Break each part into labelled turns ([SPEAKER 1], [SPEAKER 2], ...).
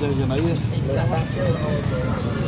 [SPEAKER 1] de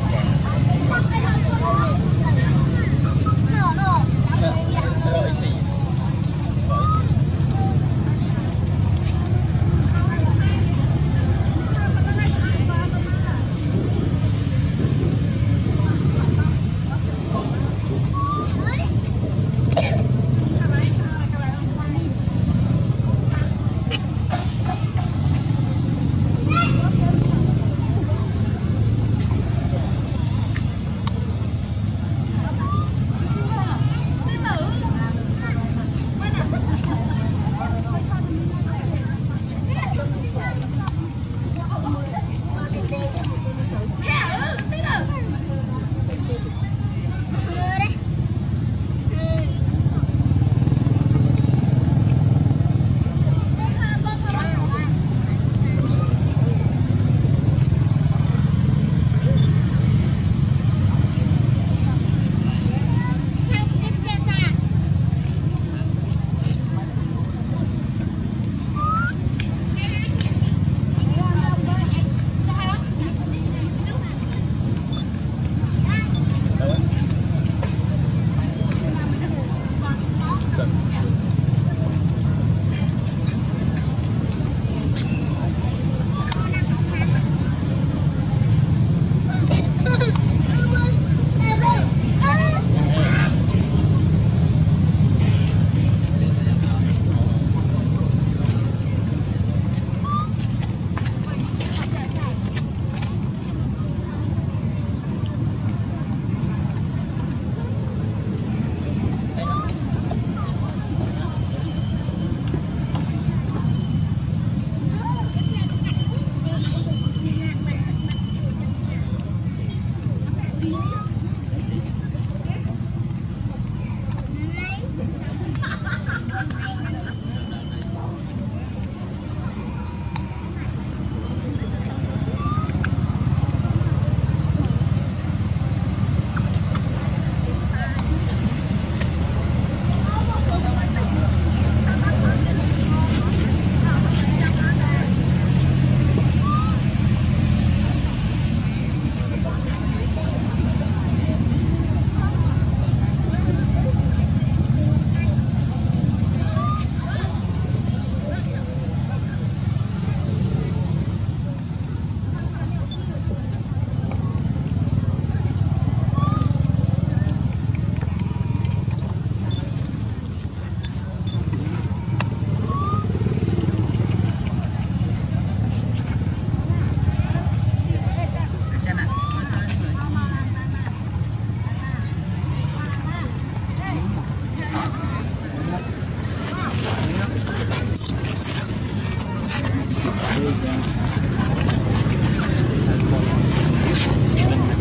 [SPEAKER 1] Thank you.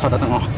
[SPEAKER 1] 他在等我。